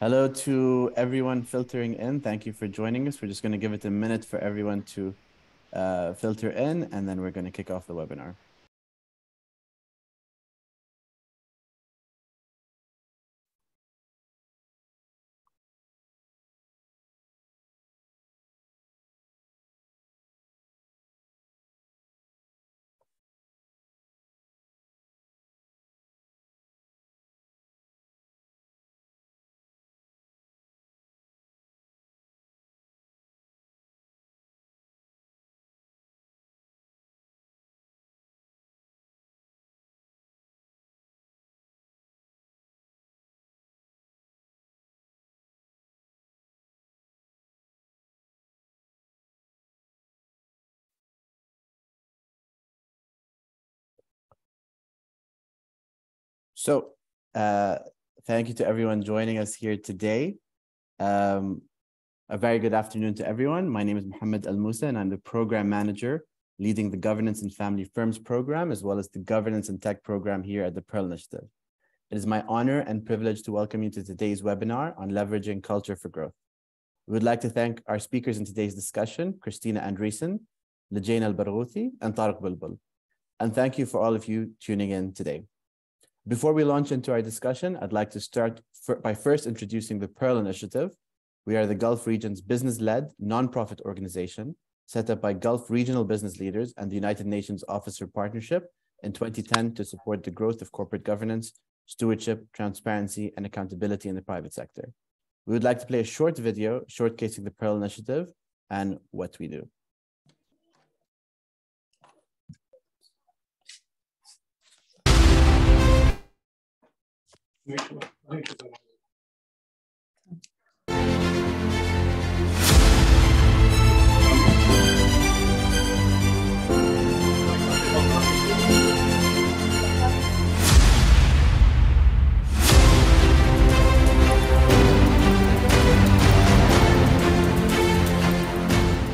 Hello to everyone filtering in. Thank you for joining us. We're just going to give it a minute for everyone to uh, filter in, and then we're going to kick off the webinar. So, uh, thank you to everyone joining us here today. Um, a very good afternoon to everyone. My name is Mohammed Al Musa, and I'm the program manager leading the Governance and Family Firms program, as well as the Governance and Tech program here at the Pearl Initiative. It is my honor and privilege to welcome you to today's webinar on leveraging culture for growth. We would like to thank our speakers in today's discussion, Christina Andreassen, Lajane Al Barghouthi, and Tarek Bolbol. And thank you for all of you tuning in today. Before we launch into our discussion, I'd like to start by first introducing the Pearl Initiative. We are the Gulf region's business-led nonprofit organization set up by Gulf regional business leaders and the United Nations Office for Partnership in 2010 to support the growth of corporate governance, stewardship, transparency, and accountability in the private sector. We would like to play a short video showcasing the Pearl Initiative and what we do.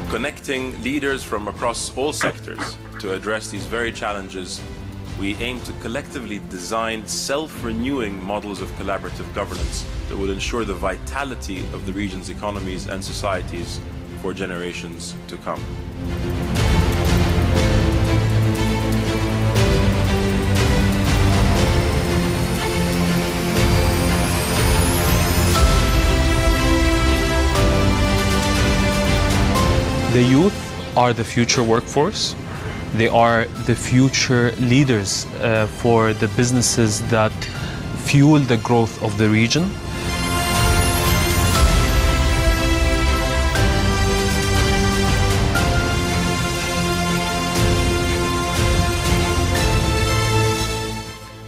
Connecting leaders from across all sectors to address these very challenges we aim to collectively design self-renewing models of collaborative governance that will ensure the vitality of the region's economies and societies for generations to come. The youth are the future workforce they are the future leaders uh, for the businesses that fuel the growth of the region.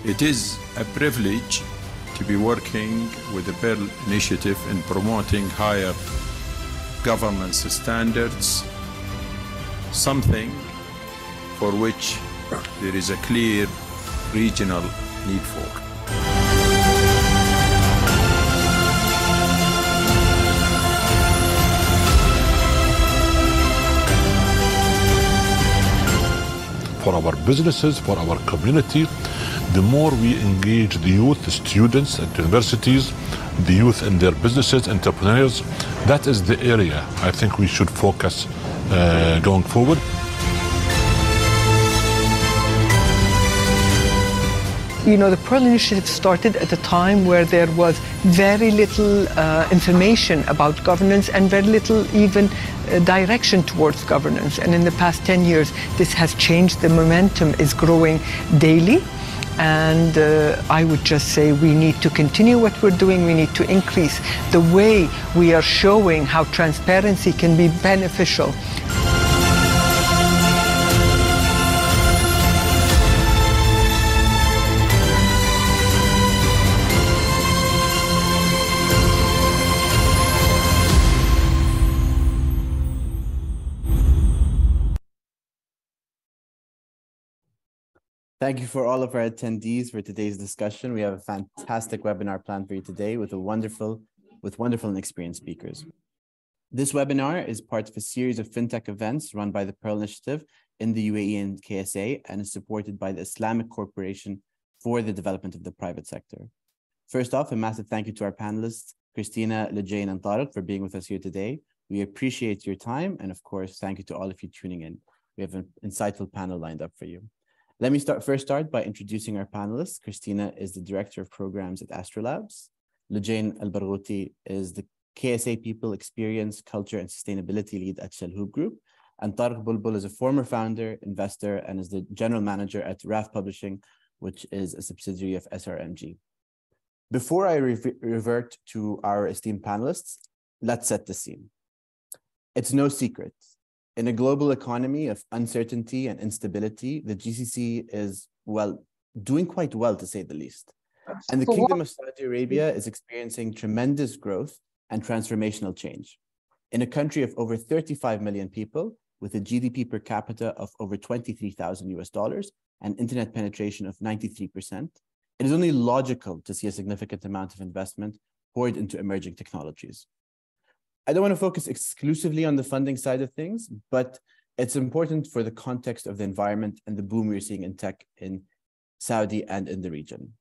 It is a privilege to be working with the Pearl Initiative in promoting higher governance standards, something for which there is a clear regional need for. For our businesses, for our community, the more we engage the youth, the students at universities, the youth in their businesses, entrepreneurs, that is the area I think we should focus uh, going forward. You know, the Pearl Initiative started at a time where there was very little uh, information about governance and very little even uh, direction towards governance. And in the past 10 years, this has changed. The momentum is growing daily. And uh, I would just say we need to continue what we're doing. We need to increase the way we are showing how transparency can be beneficial Thank you for all of our attendees for today's discussion. We have a fantastic webinar planned for you today with a wonderful, with wonderful and experienced speakers. This webinar is part of a series of fintech events run by the Pearl Initiative in the UAE and KSA and is supported by the Islamic Corporation for the Development of the Private Sector. First off, a massive thank you to our panelists, Christina, Lujain, and Tarek for being with us here today. We appreciate your time. And of course, thank you to all of you tuning in. We have an insightful panel lined up for you. Let me start first start by introducing our panelists. Christina is the Director of Programs at Astrolabs. Lujain Alburghuthi is the KSA People Experience, Culture, and Sustainability Lead at Chalhoub Group. And Tarek Bolbol is a former founder, investor, and is the General Manager at Raff Publishing, which is a subsidiary of SRMG. Before I re revert to our esteemed panelists, let's set the scene. It's no secret. In a global economy of uncertainty and instability, the GCC is, well, doing quite well to say the least. And the Kingdom of Saudi Arabia is experiencing tremendous growth and transformational change. In a country of over 35 million people, with a GDP per capita of over 23,000 US dollars and internet penetration of 93%, it is only logical to see a significant amount of investment poured into emerging technologies. I don't want to focus exclusively on the funding side of things, but it's important for the context of the environment and the boom we're seeing in tech in Saudi and in the region.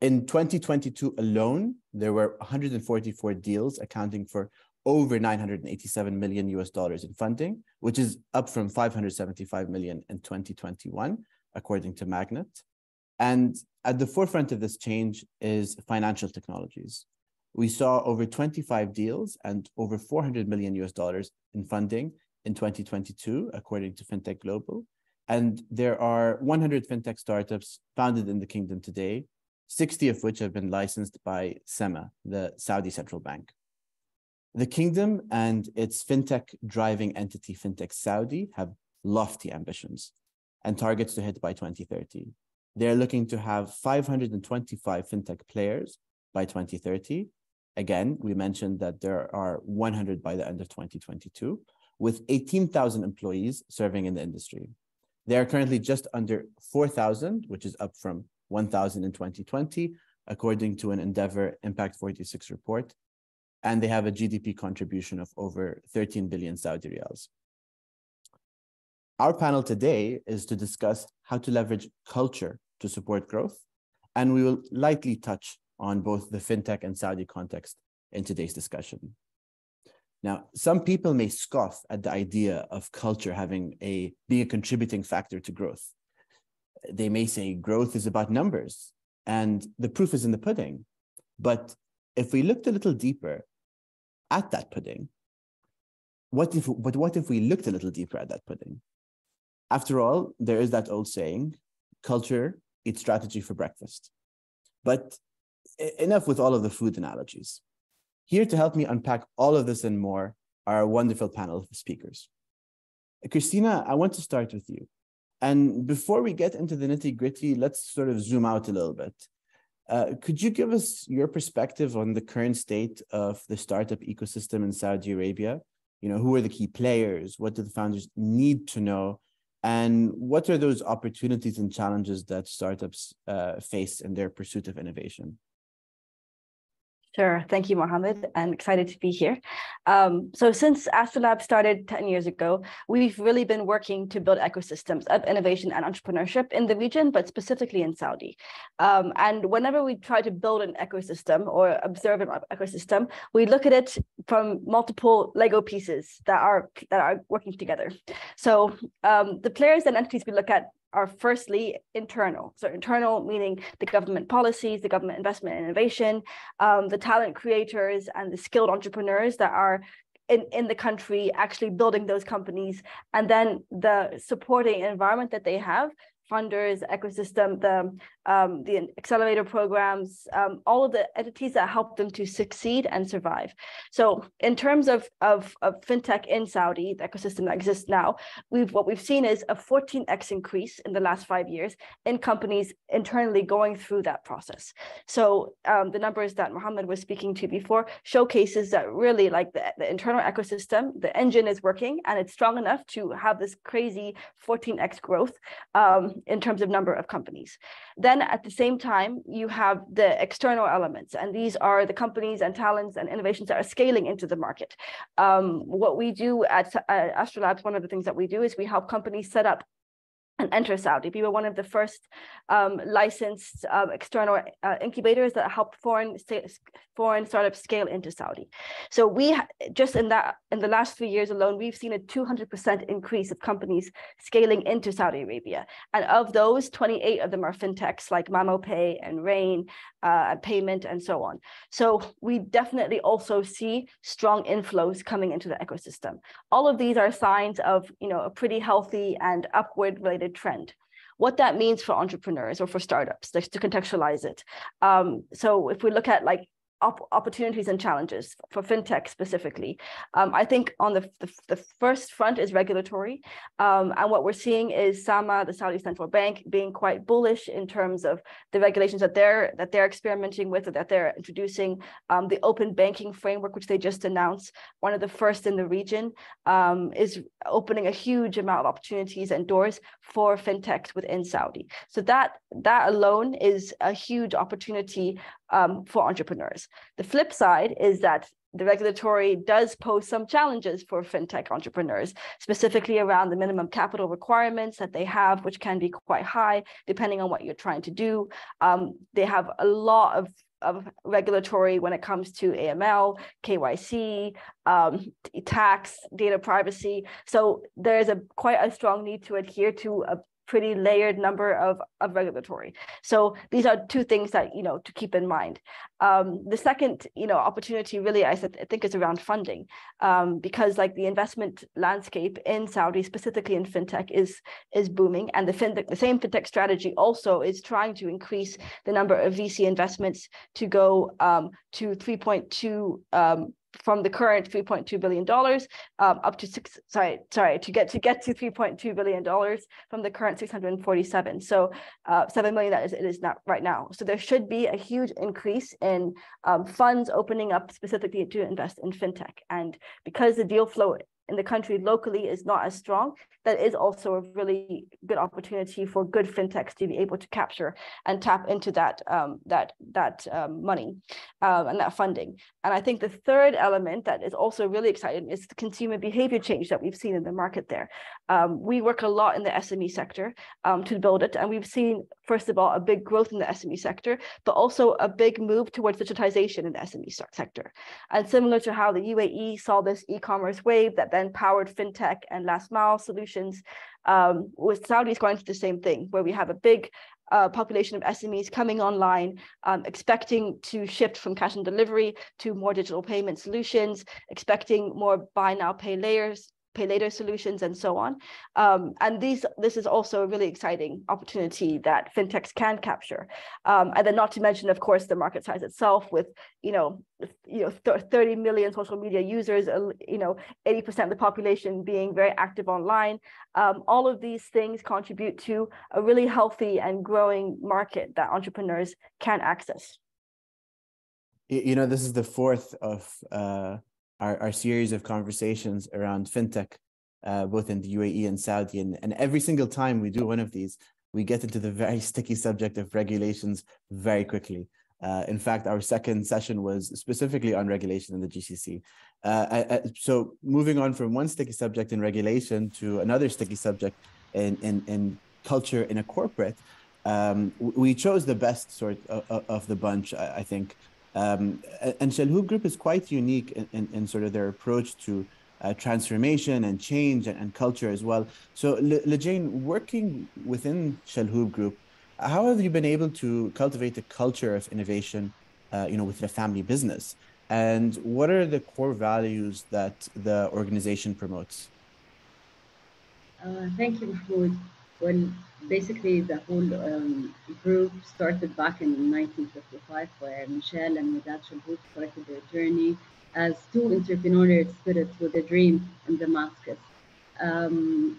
In 2022 alone, there were 144 deals accounting for over 987 million US dollars in funding, which is up from 575 million in 2021, according to MAGNiTT. And at the forefront of this change is financial technologies. We saw over 25 deals and over 400 million US dollars in funding in 2022, according to FinTech Global. And there are 100 FinTech startups founded in the kingdom today, 60 of which have been licensed by SAMA, the Saudi Central Bank. The kingdom and its fintech driving entity, Fintech Saudi, have lofty ambitions and targets to hit by 2030. They're looking to have 525 fintech players by 2030. Again, we mentioned that there are 100 by the end of 2022, with 18,000 employees serving in the industry. They are currently just under 4,000, which is up from 1,000 in 2020, according to an Endeavor Impact 46 report and they have a GDP contribution of over 13 billion Saudi riyals. Our panel today is to discuss how to leverage culture to support growth, and we will lightly touch on both the fintech and Saudi context in today's discussion. Now, some people may scoff at the idea of culture having a being a contributing factor to growth. They may say growth is about numbers, and the proof is in the pudding. But if we looked a little deeper, at that pudding. What if, but what if we looked a little deeper at that pudding? After all, there is that old saying, culture eats strategy for breakfast. But enough with all of the food analogies. Here to help me unpack all of this and more are a wonderful panel of speakers. Christina, I want to start with you. And before we get into the nitty gritty, let's sort of zoom out a little bit. Uh, could you give us your perspective on the current state of the startup ecosystem in Saudi Arabia? You know, who are the key players? What do the founders need to know? And what are those opportunities and challenges that startups uh, face in their pursuit of innovation? Sure. Thank you, Mohammed. I'm excited to be here. Um, so since Astrolab started 10 years ago, we've really been working to build ecosystems of innovation and entrepreneurship in the region, but specifically in Saudi. Um, and whenever we try to build an ecosystem or observe an ecosystem, we look at it from multiple Lego pieces that are that are working together. So um, the players and entities we look at are firstly internal. So internal meaning the government policies, the government investment and innovation, um, the talent creators and the skilled entrepreneurs that are in, in the country actually building those companies and then the supporting environment that they have funders, ecosystem, the um, the accelerator programs, um, all of the entities that help them to succeed and survive. So in terms of, of, of fintech in Saudi, the ecosystem that exists now, we've what we've seen is a 14x increase in the last five years in companies internally going through that process. So um, the numbers that Mohammed was speaking to before showcases that really like the, the internal ecosystem, the engine is working and it's strong enough to have this crazy 14x growth um, in terms of number of companies. Then at the same time, you have the external elements, and these are the companies and talents and innovations that are scaling into the market. Um, what we do at uh, Astrolabs, one of the things that we do is we help companies set up and enter Saudi. We were one of the first um, licensed uh, external uh, incubators that helped foreign foreign startups scale into Saudi. So we just in that in the last three years alone, we've seen a 200% increase of companies scaling into Saudi Arabia, and of those, 28 of them are fintechs like MamoPay and Rain, uh, Payment, and so on. So we definitely also see strong inflows coming into the ecosystem. All of these are signs of you know a pretty healthy and upward related trend what that means for entrepreneurs or for startups to contextualize it um, so if we look at like op- opportunities and challenges for fintech specifically. Um, I think on the, the, the, first front is regulatory. Um, and what we're seeing is SAMA, the Saudi Central Bank, being quite bullish in terms of the regulations that they're that they're experimenting with or that they're introducing. Um, the open banking framework, which they just announced, one of the first in the region, um, is opening a huge amount of opportunities and doors for fintechs within Saudi. So that that alone is a huge opportunity um, for entrepreneurs. The flip side is that the regulatory does pose some challenges for fintech entrepreneurs, specifically around the minimum capital requirements that they have, which can be quite high depending on what you're trying to do. Um, they have a lot of of regulatory when it comes to AML, KYC, um, tax, data privacy. So there's a quite a strong need to adhere to a pretty layered number of, of regulatory. So these are two things that, you know, to keep in mind. Um, the second, you know, opportunity really, I, I think is around funding um, because like the investment landscape in Saudi, specifically in fintech is, is booming. And the fintech, the same fintech strategy also is trying to increase the number of VC investments to go um, to 3.2 um, from the current 3.2 billion dollars um, up to six sorry sorry to get to get to 3.2 billion dollars from the current 647 so uh, 7 million that is it is not right now. So there should be a huge increase in um, funds opening up specifically to invest in fintech. And because the deal flow in the country locally is not as strong, that is also a really good opportunity for good fintechs to be able to capture and tap into that um, that that um, money um, and that funding. And I think the third element that is also really exciting is the consumer behavior change that we've seen in the market there. Um, we work a lot in the SME sector um, to build it, and we've seen first of all a big growth in the SME sector, but also a big move towards digitization in the SME sector. And similar to how the UAE saw this e-commerce wave that then powered fintech and last mile solutions. Um, with Saudi is going to the same thing, where we have a big uh, population of SMEs coming online, um, expecting to shift from cash and delivery to more digital payment solutions, expecting more buy now, pay layers, pay later solutions and so on. Um, and these this is also a really exciting opportunity that fintechs can capture. Um, and then not to mention, of course, the market size itself with, you know, you know, 30 million social media users, uh, you know, 80% of the population being very active online. Um, all of these things contribute to a really healthy and growing market that entrepreneurs can access. You know, this is the fourth of uh our, our series of conversations around fintech, uh, both in the UAE and Saudi. And, and every single time we do one of these, we get into the very sticky subject of regulations very quickly. Uh, in fact, our second session was specifically on regulation in the GCC. Uh, I, I, so moving on from one sticky subject in regulation to another sticky subject in, in, in culture in a corporate, um, we chose the best sort of, of the bunch, I, I think, um, and Chalhoub Group is quite unique in, in, in sort of their approach to uh, transformation and change and, and, culture as well. So, Lujain, working within Chalhoub Group, how have you been able to cultivate a culture of innovation, uh, you know, within a family business? And what are the core values that the organization promotes? Uh, thank you, Mahmoud. Well, basically the whole um, group started back in 1955 where Michelle and Medad Chalhoub started their journey as two entrepreneurial spirits with a dream in Damascus. Um,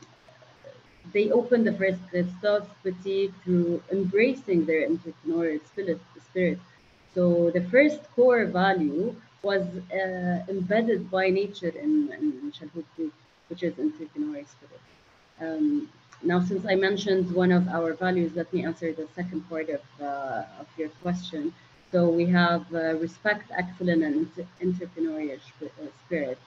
they opened the first Christofle Boutique through embracing their entrepreneurial spirit. spirit. So the first core value was uh, embedded by nature in, in Chalhoub Group, which is entrepreneurial spirit. Um, now, since I mentioned one of our values, let me answer the second part of, uh, of your question. So we have uh, respect, excellence, and entrepreneurial uh, spirit.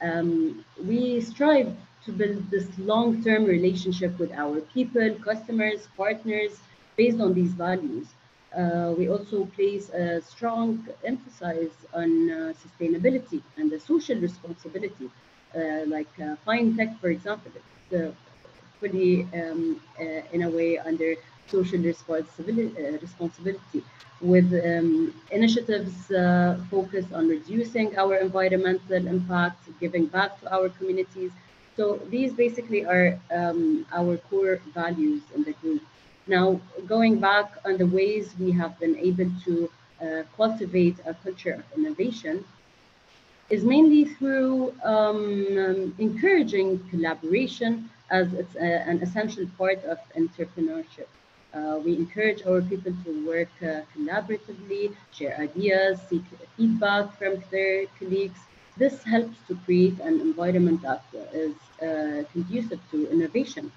Um, we strive to build this long-term relationship with our people, customers, partners, based on these values. Uh, we also place a strong emphasis on uh, sustainability and the social responsibility, uh, like uh, fine tech, for example, it's um, uh, in a way under social responsibility, responsibility with um, initiatives uh, focused on reducing our environmental impact, giving back to our communities. So these basically are um, our core values in the group. Now, going back on the ways we have been able to uh, cultivate a culture of innovation is mainly through um, encouraging collaboration as it's a, an essential part of entrepreneurship. Uh, we encourage our people to work uh, collaboratively, share ideas, seek feedback from their colleagues. This helps to create an environment that is uh, conducive to innovation.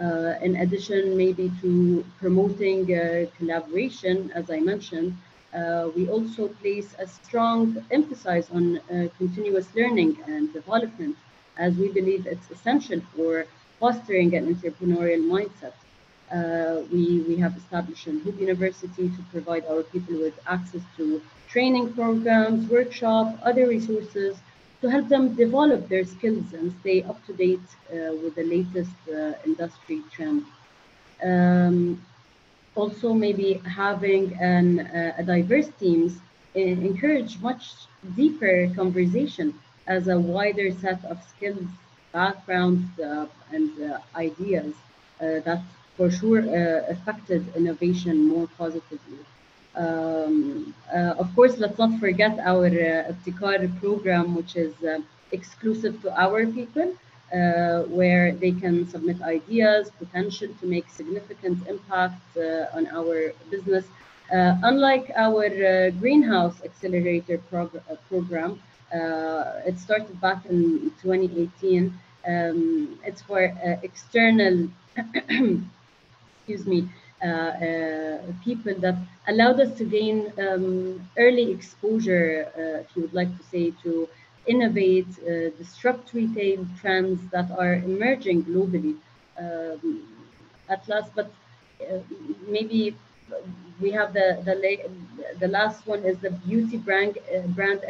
Uh, in addition, maybe to promoting uh, collaboration, as I mentioned, uh, we also place a strong emphasis on continuous learning and development, as we believe it's essential for fostering an entrepreneurial mindset. Uh, we, we have established an Hoop University to provide our people with access to training programs, workshops, other resources to help them develop their skills and stay up to date uh, with the latest uh, industry trends. Um, also, maybe having an, uh, a diverse teams encourage much deeper conversation as a wider set of skills, backgrounds, uh, and ideas that for sure uh, affected innovation more positively. Um, uh, of course, let's not forget our uh, program, which is uh, exclusive to our people, uh, where they can submit ideas, potential to make significant impact uh, on our business. Uh, unlike our greenhouse accelerator prog program, it started back in 2018. Um, it's for external excuse me, uh, uh, people that allowed us to gain um, early exposure, uh, if you would like to say, to innovate, disrupt retail trends that are emerging globally um, at last. But maybe we have the the, the last one is the beauty brand uh, brand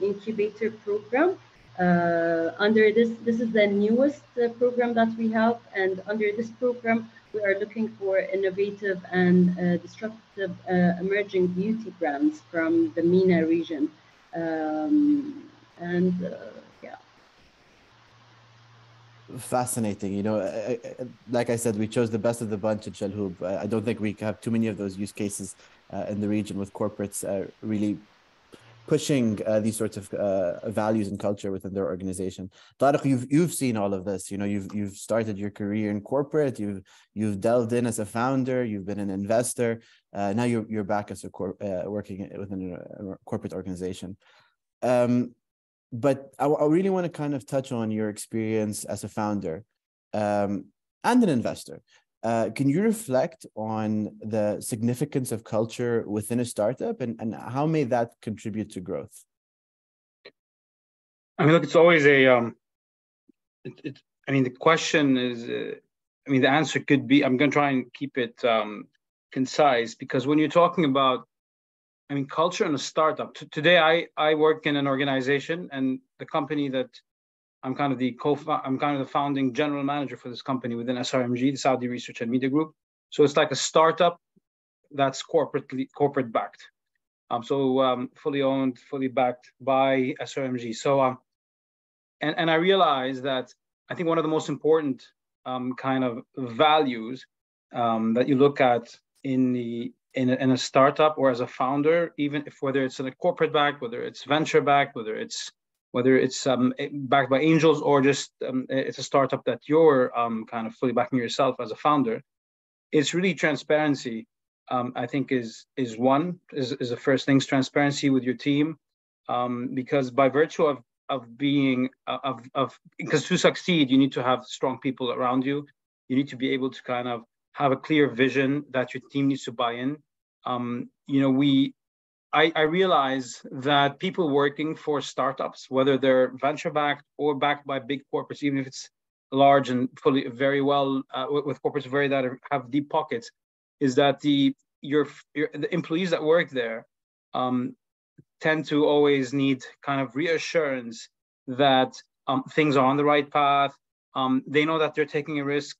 incubator program uh, under this this is the newest uh, program that we have and under this program we are looking for innovative and uh, disruptive uh, emerging beauty brands from the MENA region. Um, and uh. Fascinating. You know, like I said, we chose the best of the bunch at Chalhoub. I don't think we have too many of those use cases uh, in the region with corporates uh, really pushing uh, these sorts of uh, values and culture within their organization. Tarek, you've you've seen all of this. You know, you've you've started your career in corporate. You've you've delved in as a founder. You've been an investor. Uh, now you're you're back as a cor- uh, working within a corporate organization. Um, but I, I really want to kind of touch on your experience as a founder um, and an investor. Uh, can you reflect on the significance of culture within a startup and, and how may that contribute to growth? I mean, look, it's always a, um, it, it, I mean, the question is, uh, I mean, the answer could be, I'm going to try and keep it um, concise because when you're talking about, I mean, culture in a startup, t- today I, I work in an organization and the company that I'm kind of the co I'm kind of the founding general manager for this company within SRMG, the Saudi Research and Media Group. So it's like a startup that's corporately corporate backed. Um, so um, fully owned, fully backed by SRMG. So um, and and I realized that I think one of the most important um, kind of values um, that you look at in the in a, in a startup or as a founder, even if whether it's in a corporate back, whether it's venture back, whether it's whether it's um, backed by angels or just um, it's a startup that you're um, kind of fully backing yourself as a founder, it's really transparency. Um, I think is is one is, is the first things transparency with your team, um, because by virtue of of being uh, of of because to succeed you need to have strong people around you. You need to be able to kind of have a clear vision that your team needs to buy in. Um, you know, we I, I realize that people working for startups, whether they're venture backed or backed by big corporates, even if it's large and fully very well uh, with, corporates very that have deep pockets, is that the your, your the employees that work there um, tend to always need kind of reassurance that um, things are on the right path. Um, they know that they're taking a risk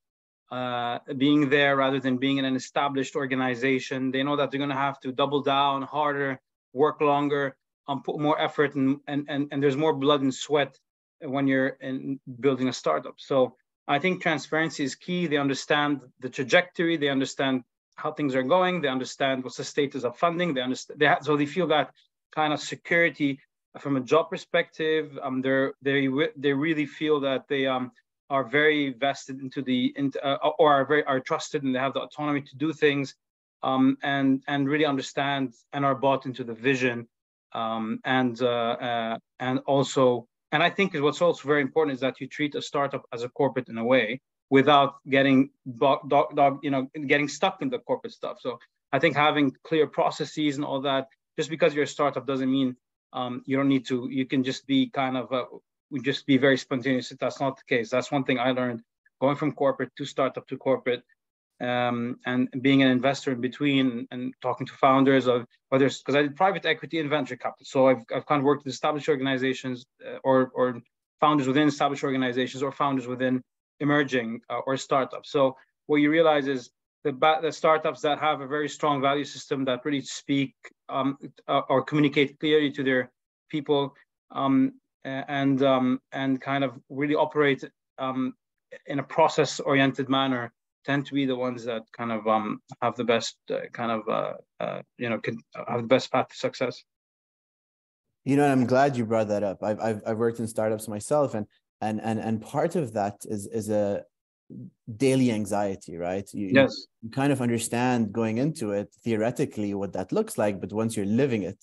uh, being there rather than being in an established organization. They know that they're going to have to double down harder, work longer, um, put more effort, and, and, and, and there's more blood and sweat when you're in building a startup. So I think transparency is key. They understand the trajectory, they understand how things are going, they understand what's the status of funding. They understand, they have, so they feel that kind of security from a job perspective. Um, they're, they they really feel that they um are very vested into the uh, or are very are trusted and they have the autonomy to do things um, and and really understand and are bought into the vision um, and uh, uh, and also and I think is what's also very important is that you treat a startup as a corporate in a way without getting dog, dog, dog, you know getting stuck in the corporate stuff. So I think having clear processes and all that just because you're a startup doesn't mean um, you don't need to. You can just be kind of a, we just be very spontaneous. That's not the case. That's one thing I learned going from corporate to startup to corporate, um, and being an investor in between and talking to founders of whether because I did private equity and venture capital. So I've, I've kind of worked with established organizations uh, or or founders within established organizations or founders within emerging uh, or startups. So what you realize is the, the startups that have a very strong value system that really speak um, uh, or communicate clearly to their people um, and um, and kind of really operate um, in a process-oriented manner tend to be the ones that kind of um, have the best uh, kind of uh, uh, you know can have the best path to success. You know, and I'm glad you brought that up. I've, I've I've worked in startups myself, and and and and part of that is is a daily anxiety, right? You, yes. You kind of understand going into it theoretically what that looks like, but once you're living it,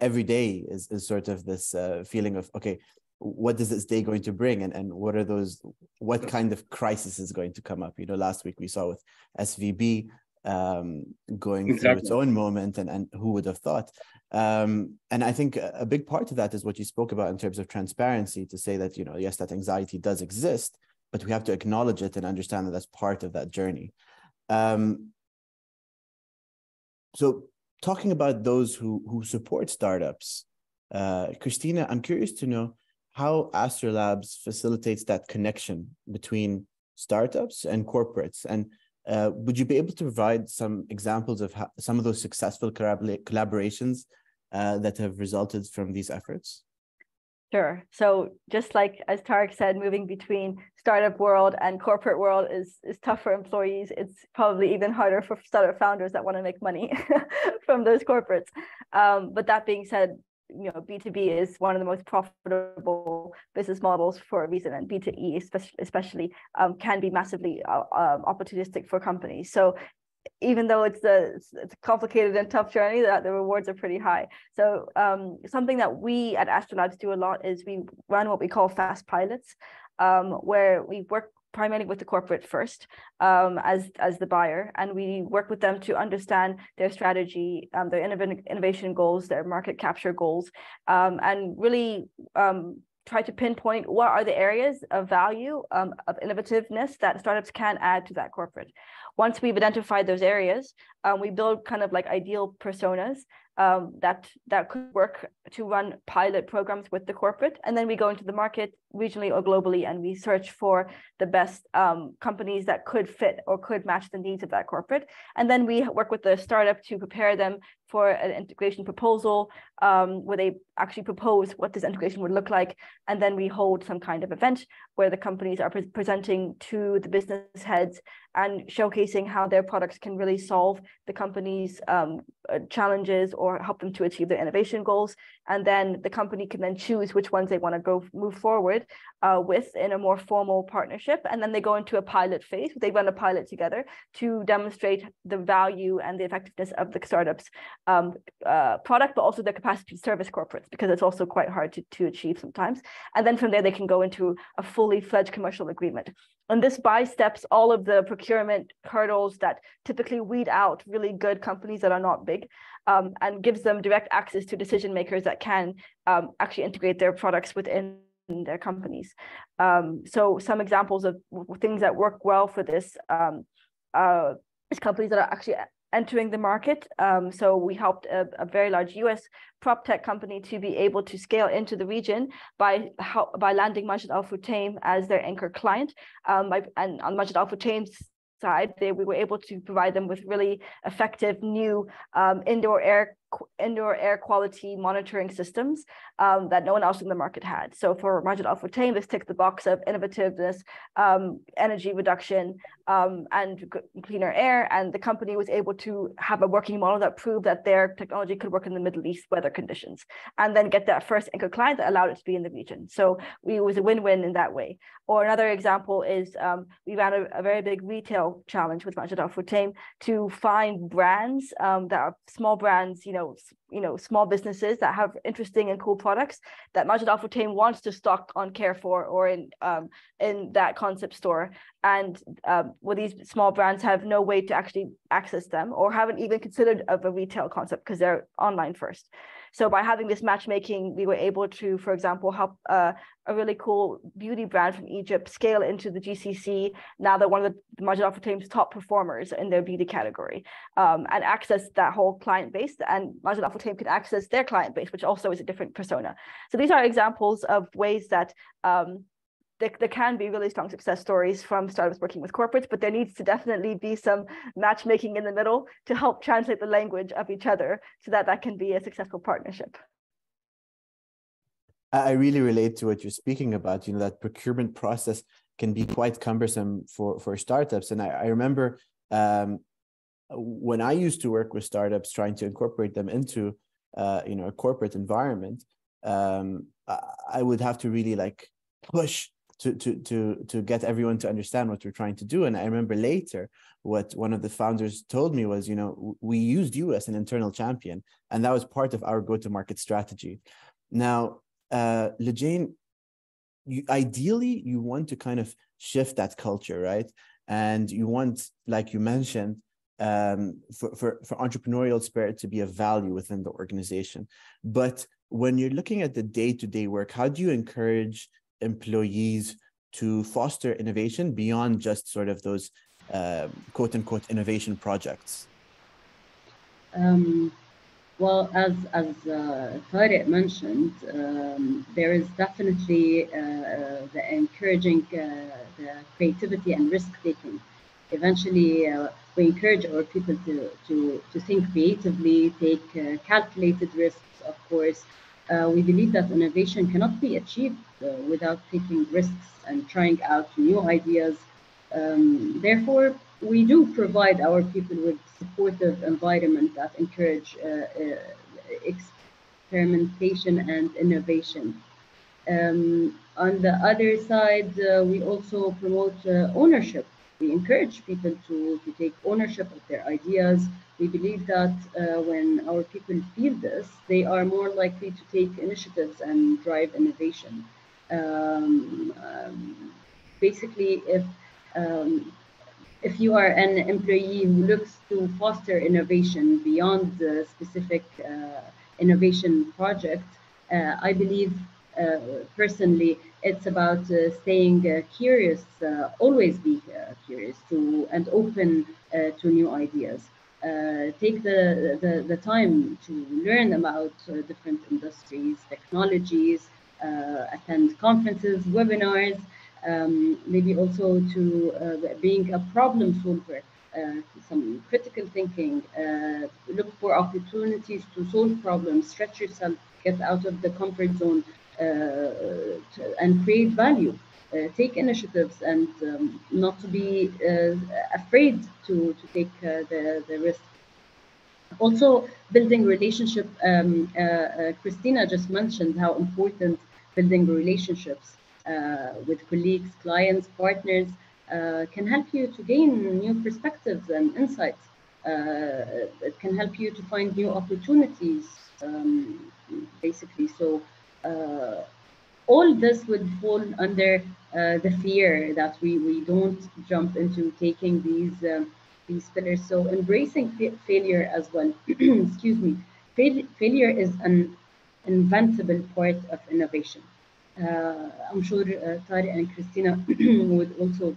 every day is, is sort of this uh, feeling of okay what is this day going to bring? And, and what are those what kind of crisis is going to come up? You know last week we saw with svb um, going exactly. through its own moment and, and who would have thought? Um, and i think a big part of that is what you spoke about in terms of transparency to say that you know yes that anxiety does exist but we have to acknowledge it and understand that that's part of that journey. Um, so talking about those who who support startups, uh, Christina, I'm curious to know how Astrolabs facilitates that connection between startups and corporates, and uh, would you be able to provide some examples of how, some of those successful collabor collaborations uh, that have resulted from these efforts? Sure. So just like as Tarek said, moving between startup world and corporate world is is tough for employees. It's probably even harder for startup founders that want to make money from those corporates. Um, but that being said, you know, B2B is one of the most profitable business models for a reason, and B2E especially, especially um, can be massively uh, um, opportunistic for companies. So even though it's a it's a complicated and tough journey, that the rewards are pretty high. So um, something that we at Astrolabs do a lot is we run what we call fast pilots, um, where we work primarily with the corporate first um, as as the buyer, and we work with them to understand their strategy, um, their innovation goals, their market capture goals, um, and really um, try to pinpoint what are the areas of value um, of innovativeness that startups can add to that corporate once we've identified those areas, um, we build kind of like ideal personas um, that that could work to run pilot programs with the corporate, and then we go into the market regionally or globally, and we search for the best um, companies that could fit or could match the needs of that corporate, and then we work with the startup to prepare them for an integration proposal um, where they actually propose what this integration would look like, and then we hold some kind of event where the companies are pre presenting to the business heads and showcasing how their products can really solve the company's um, challenges or help them to achieve their innovation goals. And then the company can then choose which ones they want to go move forward uh, with in a more formal partnership. And then they go into a pilot phase. They run a pilot together to demonstrate the value and the effectiveness of the startup's um, uh, product, but also the capacity to service corporates, because it's also quite hard to, to achieve sometimes. And then from there, they can go into a fully fledged commercial agreement. And this bysteps all of the procurement hurdles that typically weed out really good companies that are not big um, and gives them direct access to decision makers that can um, actually integrate their products within their companies. Um, so some examples of things that work well for this um, uh, is companies that are actually entering the market. Um, so we helped a, a, very large US prop tech company to be able to scale into the region by how, by landing Majid Al Futtaim as their anchor client. Um, by, and on Majid Al Futtaim's side, they, we were able to provide them with really effective new um, indoor air indoor air quality monitoring systems um, that no one else in the market had. So for Majid Al Futtaim, this ticked the box of innovativeness, um, energy reduction, um, and cleaner air. And the company was able to have a working model that proved that their technology could work in the Middle East weather conditions, and then get that first anchor client that allowed it to be in the region. So we, it was a win-win in that way. Or another example is um, we ran a, a, very big retail challenge with Majid Al Futtaim to find brands um, that are small brands, you know, you know, small businesses that have interesting and cool products that Majid Al Futtaim wants to stock on Carrefour or in um, in that concept store. And um, well, these small brands have no way to actually access them or haven't even considered of a retail concept because they're online first. So by having this matchmaking, we were able to, for example, help uh, a really cool beauty brand from Egypt scale into the GCC. Now they're one of the Majid Al Futtaim's top performers in their beauty category um, and access that whole client base. And Majid Al Futtaim can access their client base, which also is a different persona. So these are examples of ways that um, there, there can be really strong success stories from startups working with corporates, but there needs to definitely be some matchmaking in the middle to help translate the language of each other so that that can be a successful partnership. I really relate to what you're speaking about. You know, that procurement process can be quite cumbersome for, for startups. And I, I remember um, when I used to work with startups trying to incorporate them into, uh, you know, a corporate environment, um, I would have to really like push to to to to get everyone to understand what we're trying to do. And i remember later what one of the founders told me was you know we used you as an internal champion and that was part of our go to market strategy. Now uh Lujain you ideally you want to kind of shift that culture right? And you want like you mentioned um, for, for, for entrepreneurial spirit to be a value within the organization. But when you're looking at the day to day work, how do you encourage employees to foster innovation beyond just sort of those uh, quote unquote innovation projects? Um, well, as as uh, Tarek mentioned, um, there is definitely uh the encouraging uh, the creativity and risk taking. Eventually, uh, we encourage our people to to to think creatively, take uh, calculated risks. Of course, we believe that innovation cannot be achieved uh, without taking risks and trying out new ideas. Um, therefore, we do provide our people with supportive environment that encourage uh, uh, experimentation and innovation. Um, on the other side, uh, we also promote uh, ownership. We encourage people to, to take ownership of their ideas. We believe that uh, when our people feel this, they are more likely to take initiatives and drive innovation um, um, basically if um, if you are an employee who looks to foster innovation beyond the specific uh, innovation project, uh, I believe personally it's about uh, staying uh, curious, uh, always be curious to and open to new ideas. take the, the, the time to learn about different industries, technologies, uh, attend conferences, webinars, um, maybe also to uh, being a problem solver, uh, some critical thinking, look for opportunities to solve problems, stretch yourself, get out of the comfort zone, to, and create value. Uh, take initiatives and um, not to be uh, afraid to, to take uh, the, the risk. Also, building relationship. Um, Christina just mentioned how important building relationships uh, with colleagues, clients, partners uh, can help you to gain new perspectives and insights. Uh, it can help you to find new opportunities, um, basically. So all this would fall under uh, the fear that we, we don't jump into taking these um, these pillars. So embracing failure as well. Excuse me. Fail failure is an inventable part of innovation. Uh, I'm sure uh, Tarek and Christina would also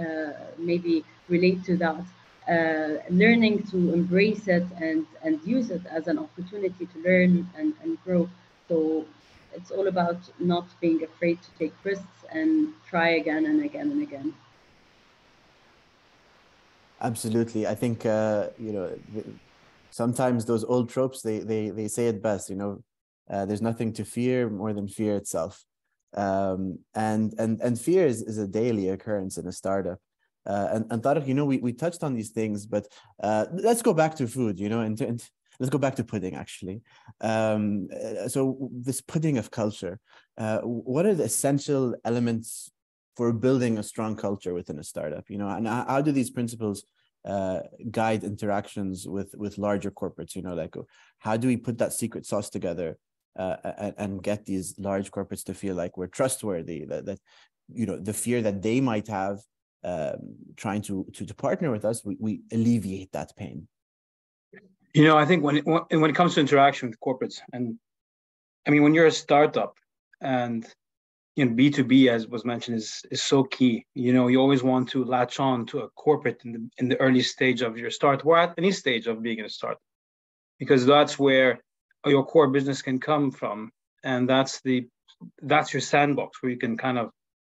uh, maybe relate to that. Uh, learning to embrace it and, and use it as an opportunity to learn and, and grow. So it's all about not being afraid to take risks and try again and again and again. Absolutely. I think, uh, you know, sometimes those old tropes, they, they, they say it best, you know, uh, there's nothing to fear more than fear itself. Um, and, and, and fear is, is a daily occurrence in a startup. Uh, and, and Tarek, you know, we, we touched on these things, but uh, let's go back to food, you know, and, and let's go back to pudding actually. Um, uh, so this pudding of culture, uh, what are the essential elements for building a strong culture within a startup? You know, and how do these principles uh, guide interactions with with larger corporates? You know, like how do we put that secret sauce together uh, and, and, get these large corporates to feel like we're trustworthy? That that you know the fear that they might have um, trying to, to, to partner with us, we, we alleviate that pain. You know, I think when it, when it comes to interaction with corporates, and I mean, when you're a startup and you know B2B, as was mentioned, is is so key. You know, you always want to latch on to a corporate in the in the early stage of your start, or at any stage of being a startup, because that's where your core business can come from, and that's the that's your sandbox where you can kind of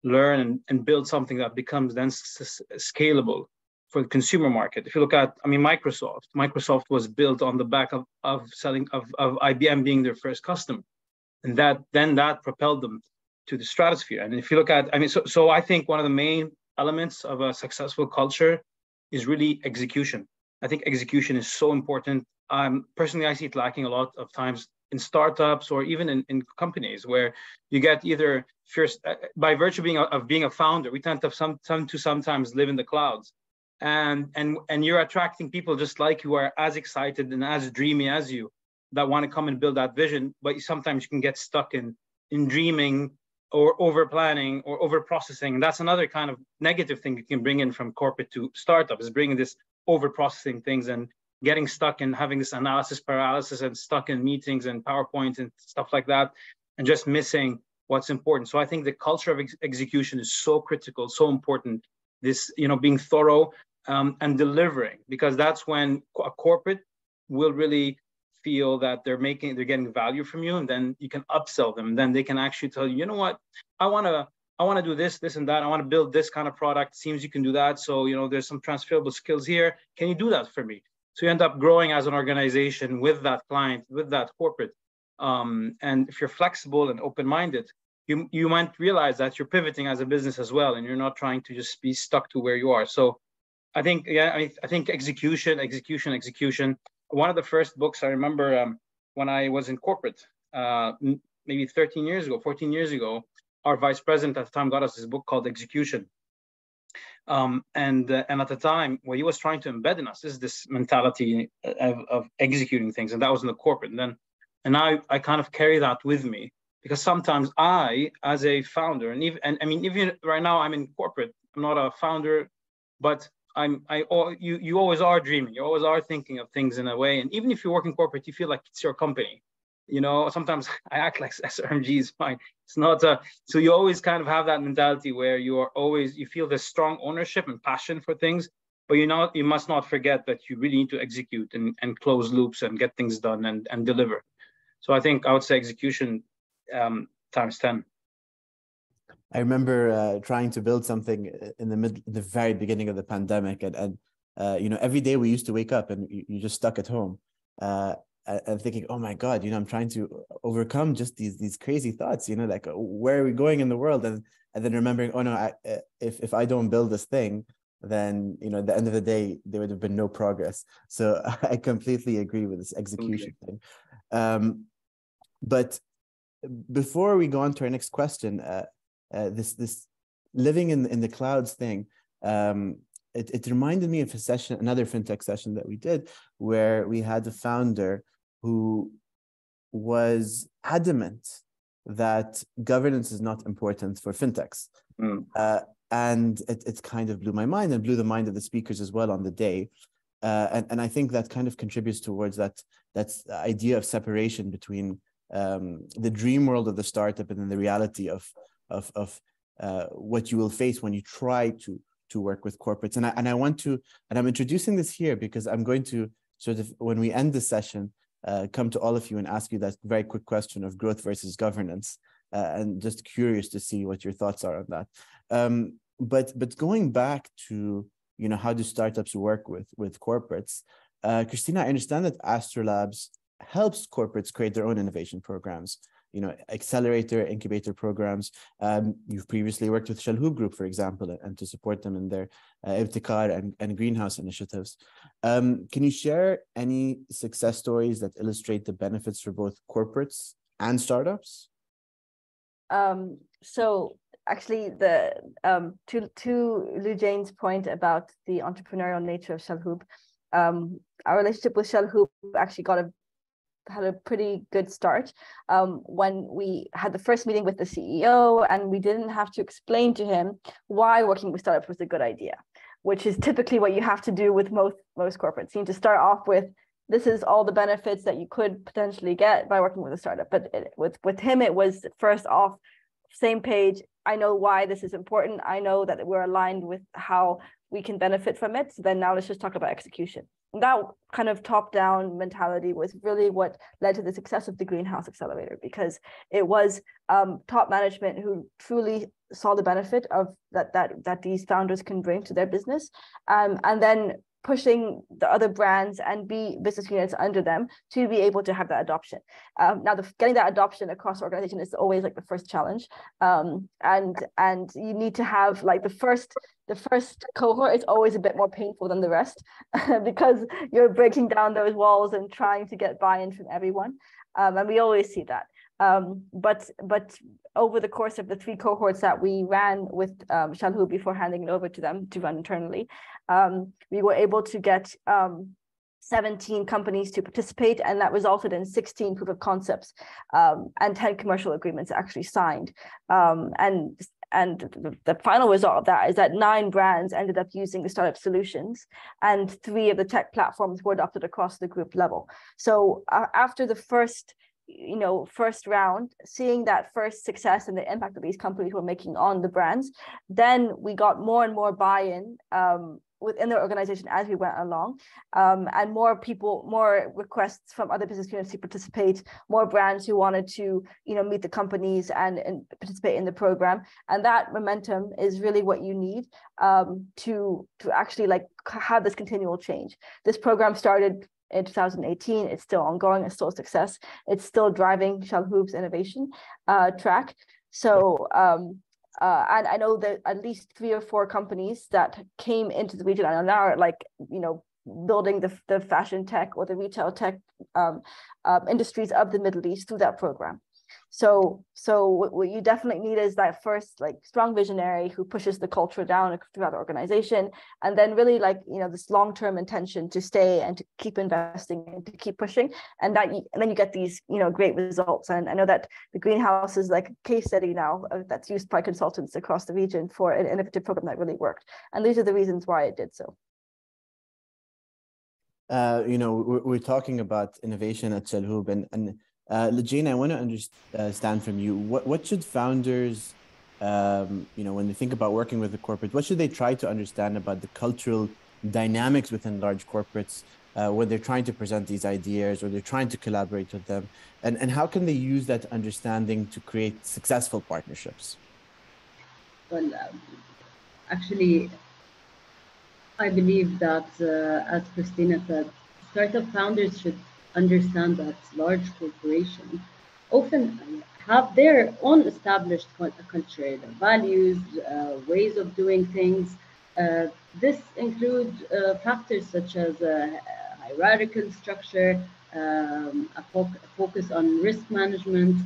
learn and, and build something that becomes then s- scalable for the consumer market. If you look at, I mean, Microsoft, Microsoft was built on the back of, of selling of, of IBM being their first customer. And that then that propelled them to the stratosphere. And if you look at, I mean, so, so I think one of the main elements of a successful culture is really execution. I think execution is so important. Um, personally, I see it lacking a lot of times in startups or even in, in companies where you get either first uh, by virtue of being a, of being a founder we tend to some, some to sometimes live in the clouds and and and you're attracting people just like you are as excited and as dreamy as you that want to come and build that vision but sometimes you can get stuck in in dreaming or over planning or over processing that's another kind of negative thing you can bring in from corporate to startup is bringing this over processing things and getting stuck in having this analysis paralysis and stuck in meetings and PowerPoint and stuff like that, and just missing what's important. So I think the culture of ex- execution is so critical, so important. This, you know, being thorough um, and delivering, because that's when a corporate will really feel that they're making, they're getting value from you, and then you can upsell them. Then they can actually tell you, you know what, I want to I want to do this, this, and that. I want to build this kind of product. Seems you can do that. So, you know, there's some transferable skills here. Can you do that for me? So you end up growing as an organization with that client, with that corporate. Um, and if you're flexible and open-minded, you you might realize that you're pivoting as a business as well, and you're not trying to just be stuck to where you are. So I think yeah, I, I think execution, execution, execution. One of the first books I remember um, when I was in corporate, uh, maybe 13 years ago, 14 years ago, our vice president at the time got us this book called Execution. Um, and uh, and at the time, what he was trying to embed in us is this mentality of, of executing things, and that was in the corporate. And then, and I I kind of carry that with me because sometimes I, as a founder, and even and I mean even right now I'm in corporate, I'm not a founder, but I'm I you you always are dreaming, you always are thinking of things in a way, and even if you work in corporate, you feel like it's your company. You know sometimes i act like SRMG is fine. It's not a, so you always kind of have that mentality where you are always you feel this strong ownership and passion for things but you know you must not forget that you really need to execute and, and close loops and get things done and, and deliver. So i think i would say execution um, times 10 i remember uh, trying to build something in the mid the very beginning of the pandemic and, and uh, you know every day we used to wake up and you, you just stuck at home uh, and thinking, oh my God, you know, I'm trying to overcome just these these crazy thoughts, you know, like uh, where are we going in the world? And and then remembering, oh no, I, uh, if if I don't build this thing, then you know, at the end of the day, there would have been no progress. So I completely agree with this execution okay. thing. Um, but before we go on to our next question, uh, uh, this this living in in the clouds thing. Um, it, it reminded me of a session, another fintech session that we did, where we had a founder who was adamant that governance is not important for fintechs. Mm. Uh, and it, it kind of blew my mind and blew the mind of the speakers as well on the day. Uh, and, and I think that kind of contributes towards that, that idea of separation between um, the dream world of the startup and then the reality of, of, of uh, what you will face when you try to, to work with corporates. And I, and I want to, and I'm introducing this here because I'm going to sort of, when we end the session, uh, come to all of you and ask you that very quick question of growth versus governance. Uh, and just curious to see what your thoughts are on that. Um, but but going back to you know how do startups work with with corporates? Uh, Christina, I understand that AstroLabs helps corporates create their own innovation programs. You know, accelerator, incubator programs. Um, you've previously worked with Chalhoub Group, for example, and to support them in their uh, and, and greenhouse initiatives. Um, can you share any success stories that illustrate the benefits for both corporates and startups? Um, so actually the um, to to Lujain's point about the entrepreneurial nature of Chalhoub, um, our relationship with Chalhoub actually got a had a pretty good start um, when we had the first meeting with the CEO and we didn't have to explain to him why working with startups was a good idea, which is typically what you have to do with most most corporates. You need to start off with this is all the benefits that you could potentially get by working with a startup. But it, with with him, it was first off same page. I know why this is important. I know that we're aligned with how we can benefit from it. So then now let's just talk about execution. That kind of top down mentality was really what led to the success of the Greenhouse Accelerator because it was um, top management who truly saw the benefit of that that that these founders can bring to their business, um, and then pushing the other brands and be business units under them to be able to have that adoption. Um, now, the, getting that adoption across organization is always like the first challenge, um, and and you need to have like the first the first cohort is always a bit more painful than the rest because you're breaking down those walls and trying to get buy-in from everyone, um, and we always see that. Um, but but over the course of the three cohorts that we ran with um, Chalhoub before handing it over to them to run internally, um, we were able to get um, 17 companies to participate, and that resulted in 16 proof of concepts um, and 10 commercial agreements actually signed. Um, and and the, the, final result of that is that nine brands ended up using the startup solutions, and three of the tech platforms were adopted across the group level. So uh, after the first you know first round seeing that first success and the impact that these companies were making on the brands then we got more and more buy-in um, within the organization as we went along. Um, and more people more requests from other business units to participate more brands who wanted to you know meet the companies and, and participate in the program. And that momentum is really what you need um, to to actually like have this continual change. This program started in 2018. It's still ongoing. It's still a success. It's still driving Chalhoub's innovation uh, track. So, um, uh, and I know that at least three or four companies that came into the region and are now like, you know, building the, the fashion tech or the retail tech um, uh, industries of the Middle East through that program. So, so what, what you definitely need is that first like strong visionary who pushes the culture down throughout the organization, and then really like you know this long-term intention to stay and to keep investing and to keep pushing, and that you, and then you get these you know great results. And I know that the greenhouse is like a case study now uh, that's used by consultants across the region for an innovative program that really worked, and these are the reasons why it did so. Uh, you know, we're, we're, talking about innovation at Chalhoub, and, and uh, I want to understand from you what what should founders, um, you know, when they think about working with a corporate, what should they try to understand about the cultural dynamics within large corporates uh, when they're trying to present these ideas or they're trying to collaborate with them, and and how can they use that understanding to create successful partnerships? Well, um, actually, I believe that, uh, as Christina said, startup founders should understand that large corporations often have their own established culture, values, uh, ways of doing things. Uh, this includes uh, factors such as hierarchical structure, um, a, fo a, focus on risk management,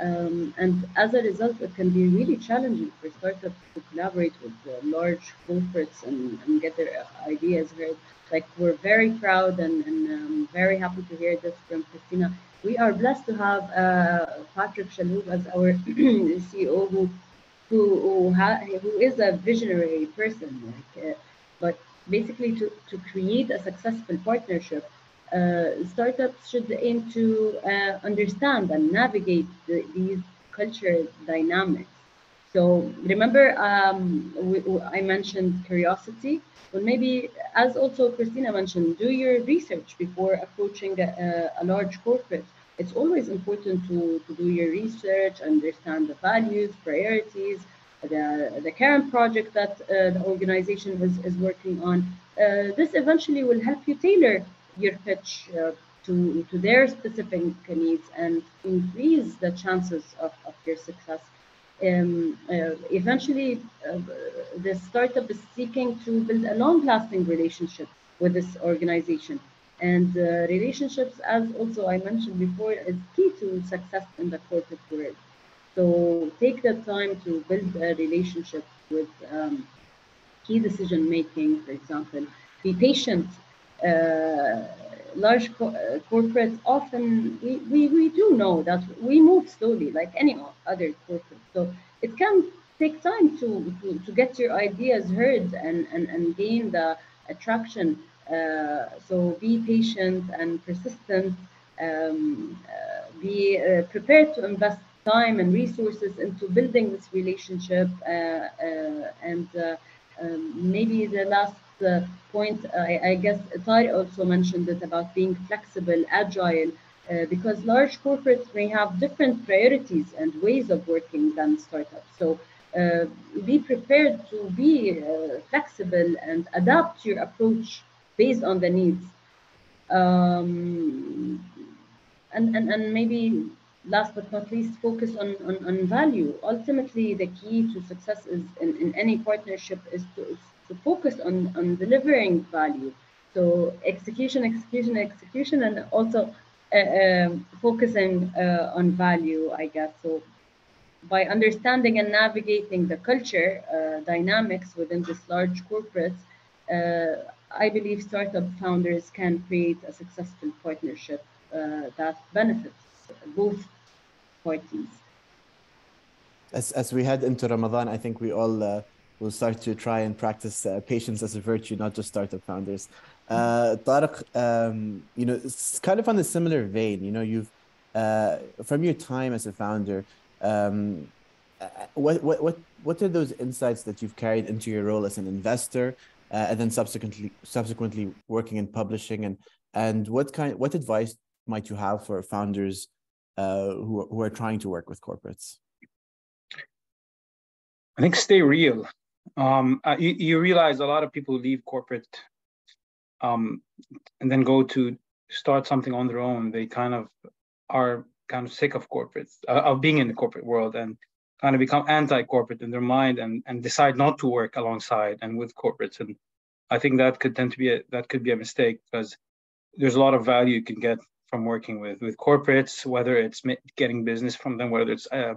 um, and as a result, it can be really challenging for startups to collaborate with large corporates and, and get their ideas heard like we're very proud and, and um, very happy to hear this from Christina we are blessed to have uh, Patrick Chalhoub as our CEO, who who who, is a visionary person. Like, uh, but basically, to to create a successful partnership, uh, startups should aim to uh, understand and navigate the, these culture dynamics. So remember, um, we, I mentioned curiosity. Well, maybe, as also Christina mentioned, do your research before approaching a, a large corporate. It's always important to, to do your research, understand the values, priorities, the, the current project that uh, the organization is, is working on. Uh, this eventually will help you tailor your pitch uh, to, to their specific needs and increase the chances of, of your success. Um, uh, eventually, uh, the startup is seeking to build a long-lasting relationship with this organization. And uh, relationships, as also I mentioned before, is key to success in the corporate world. So take the time to build a relationship with um, key decision making, for example. Be patient. Uh, large co uh, corporates often we, we, we do know that we move slowly like any other corporate. So it can take time to, to, to get your ideas heard and, and, and gain the attraction. Uh, so be patient and persistent. Um, uh, be uh, prepared to invest time and resources into building this relationship uh, uh, and um, maybe the last uh, point, I, I guess Tari also mentioned it about being flexible, agile, uh, because large corporates may have different priorities and ways of working than startups. So uh, be prepared to be uh, flexible and adapt your approach based on the needs. Um, and, and, and maybe last but not least, focus on, on, on value. Ultimately, the key to success is in, in any partnership is to, to focus on, on delivering value. So execution, execution, execution, and also uh, um, focusing uh, on value, I guess. So by understanding and navigating the culture uh, dynamics within this large corporates, uh, I believe startup founders can create a successful partnership uh, that benefits both parties. As, as we head into Ramadan, I think we all uh, we'll start to try and practice uh, patience as a virtue, not just startup founders. Uh, Tarek, um, you know, it's kind of on a similar vein. You know, you've uh, from your time as a founder, um, uh, what what what what are those insights that you've carried into your role as an investor, uh, and then subsequently subsequently working in publishing, and and what kind what advice might you have for founders uh, who who are trying to work with corporates? I think stay real um, uh, you, you, realize a lot of people leave corporate um, and then go to start something on their own. They kind of are kind of sick of corporates, uh, of being in the corporate world, and kind of become anti-corporate in their mind, and and decide not to work alongside and with corporates. And I think that could tend to be a that could be a mistake because there's a lot of value you can get from working with with corporates, whether it's getting business from them, whether it's uh,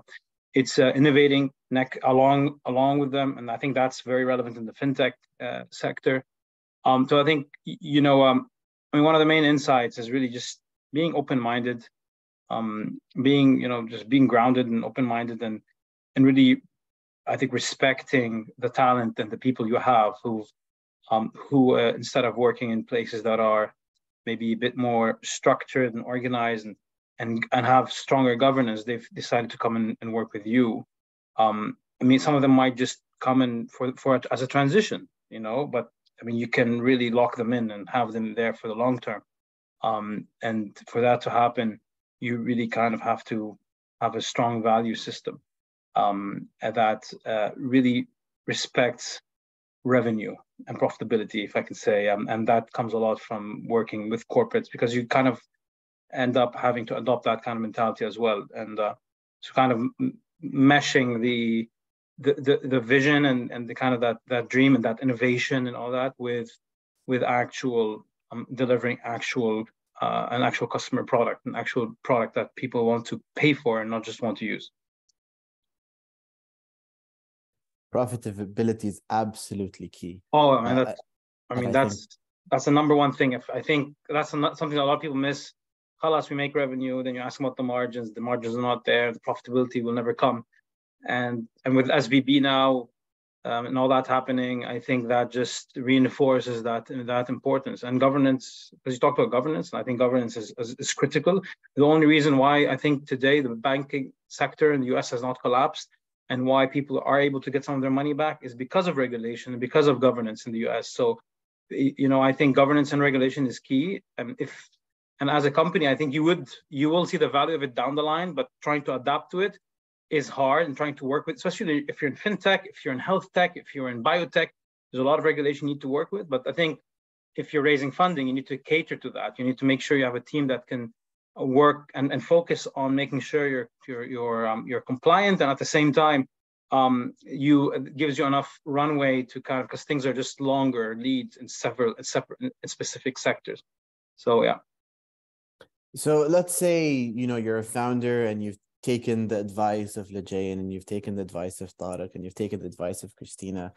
it's uh, innovating neck along along with them, and I think that's very relevant in the fintech uh, sector. Um, so I think you know, um, I mean, one of the main insights is really just being open-minded, um, being you know, just being grounded and open-minded, and and really, I think respecting the talent and the people you have who um, who uh, instead of working in places that are maybe a bit more structured and organized and and and have stronger governance, they've decided to come in and work with you. Um, I mean, some of them might just come in for for as a transition, you know, but I mean, you can really lock them in and have them there for the long term. Um, and for that to happen, you really kind of have to have a strong value system um, that uh, really respects revenue and profitability, if I can say. Um, and that comes a lot from working with corporates because you kind of end up having to adopt that kind of mentality as well. And uh, so kind of meshing the, the the the vision and and the kind of that that dream and that innovation and all that with with actual um, delivering actual uh, an actual customer product an actual product that people want to pay for and not just want to use. Profitability is absolutely key. Oh i mean uh, that's i mean that's think... that's the number one thing. If i think that's not something a lot of people miss Khalas, we make revenue. Then you ask about the margins. The margins are not there. The profitability will never come. And and with SVB now um, and all that happening, I think that just reinforces that that importance and governance. Because you talked about governance, and I think governance is, is, is critical. The only reason why I think today the banking sector in the U.S. has not collapsed and why people are able to get some of their money back is because of regulation and because of governance in the US. So, you know, I think governance and regulation is key. And if and as a company, I think you would you will see the value of it down the line, but trying to adapt to it is hard and trying to work with, especially if you're in fintech, if you're in health tech, if you're in biotech, there's a lot of regulation you need to work with. But I think if you're raising funding, you need to cater to that. You need to make sure you have a team that can work and, and focus on making sure you're you're you're, um, you're compliant and at the same time um, you gives you enough runway to kind of because things are just longer leads in several separate in specific sectors so yeah so let's say you know you're a founder and you've taken the advice of Lujain and you've taken the advice of Tarek and you've taken the advice of Christina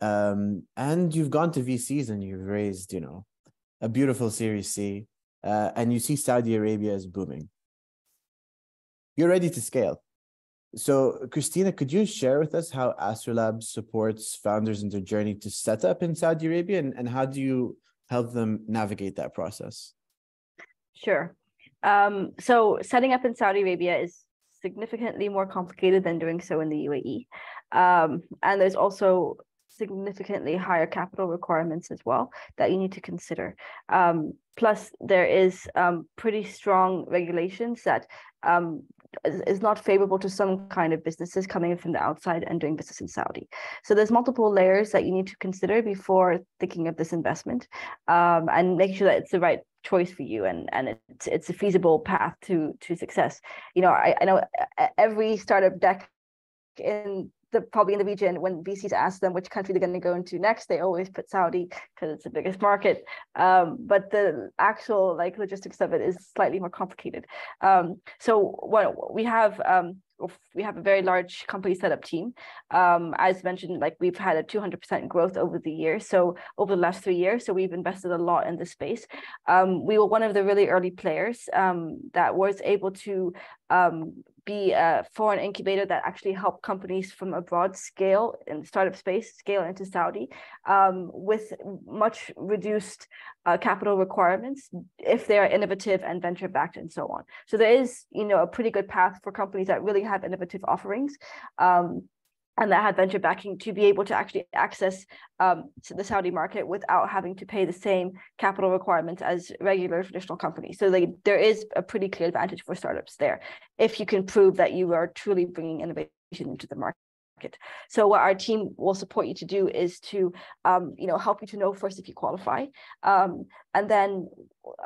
um, and you've gone to VCs and you've raised you know a beautiful Series C uh, and you see Saudi Arabia is booming, you're ready to scale. So, Christina, could you share with us how AstroLabs supports founders in their journey to set up in Saudi Arabia, and, and how do you help them navigate that process? Sure. Um, so, setting up in Saudi Arabia is significantly more complicated than doing so in the UAE. Um, and there's also significantly higher capital requirements as well that you need to consider. Um, plus, there is um, pretty strong regulations that um, is not favorable to some kind of businesses coming in from the outside and doing business in Saudi. So there's multiple layers that you need to consider before thinking of this investment um, and making sure that it's the right choice for you and and it's it's a feasible path to to success. You know, I, I know every startup deck in the probably in the region when VCs ask them which country they're going to go into next, they always put Saudi because it's the biggest market. Um, but the actual like logistics of it is slightly more complicated. Um, so what we have um, we have a very large company setup team. Um, as mentioned, like we've had a 200% growth over the years. So over the last three years, so we've invested a lot in this space. Um, we were one of the really early players um, that was able to um, be a foreign incubator that actually help companies from abroad scale in startup space, scale into Saudi um, with much reduced uh, capital requirements if they are innovative and venture backed and so on. So there is, you know, a pretty good path for companies that really have innovative offerings. Um, and that have venture backing to be able to actually access um, the Saudi market without having to pay the same capital requirements as regular traditional companies. So like, there is a pretty clear advantage for startups there if you can prove that you are truly bringing innovation into the market. So what our team will support you to do is to, um, you know, help you to know first if you qualify, um, and then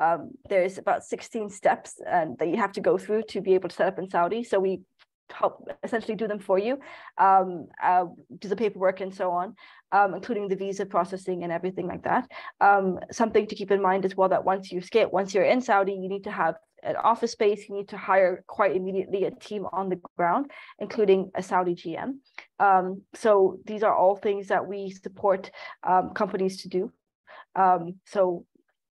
um, there's about 16 steps and that you have to go through to be able to set up in Saudi. So we help essentially do them for you, um, uh, do the paperwork and so on, um, including the visa processing and everything like that. Um, something to keep in mind as well that once you skip, once you're in Saudi, you need to have an office space. You need to hire quite immediately a team on the ground, including a Saudi GM. Um, so these are all things that we support um, companies to do. Um, so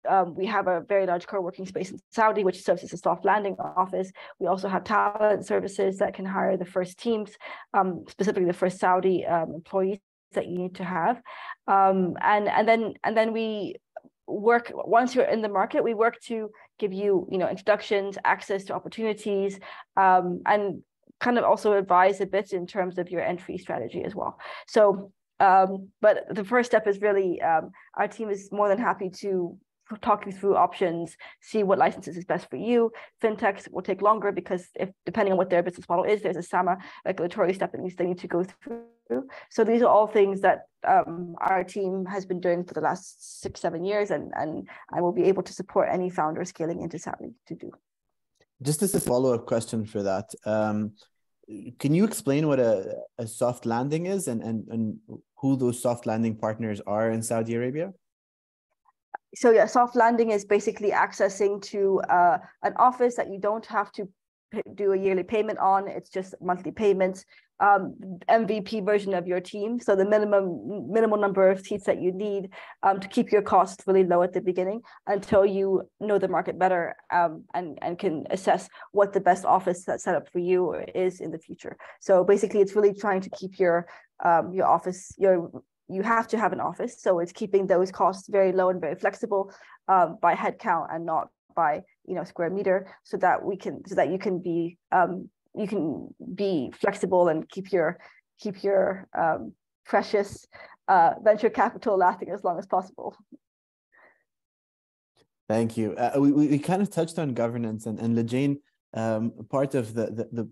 um, we have a very large co-working space in Saudi, which serves as a soft landing office. We also have talent services that can hire the first teams, um, specifically the first Saudi um, employees that you need to have. Um, and, and then and then we work once you're in the market, we work to give you, you know, introductions, access to opportunities, um, and kind of also advise a bit in terms of your entry strategy as well. So um, but the first step is really um, our team is more than happy to talk you through options, see what licenses is best for you. Fintechs will take longer because if depending on what their business model is, there's a SAMA regulatory step that needs they need to go through. So these are all things that um, our team has been doing for the last six, seven years, and and I will be able to support any founder scaling into Saudi to do. Just as a follow-up question for that, um, can you explain what a, a soft landing is and, and, and who those soft landing partners are in Saudi Arabia? So yeah, soft landing is basically accessing to uh, an office that you don't have to do a yearly payment on. It's just monthly payments. Um, MVP version of your team. So the minimum minimal number of seats that you need um, to keep your costs really low at the beginning until you know the market better um, and, and can assess what the best office that set up for you is in the future. So basically it's really trying to keep your um, your office, your you have to have an office. So it's keeping those costs very low and very flexible um, by headcount and not by you know square meter so that we can so that you can be um, you can be flexible and keep your keep your um, precious uh, venture capital lasting as long as possible. Thank you. Uh, we, we kind of touched on governance and, and Lujain, um, part of the, the, the,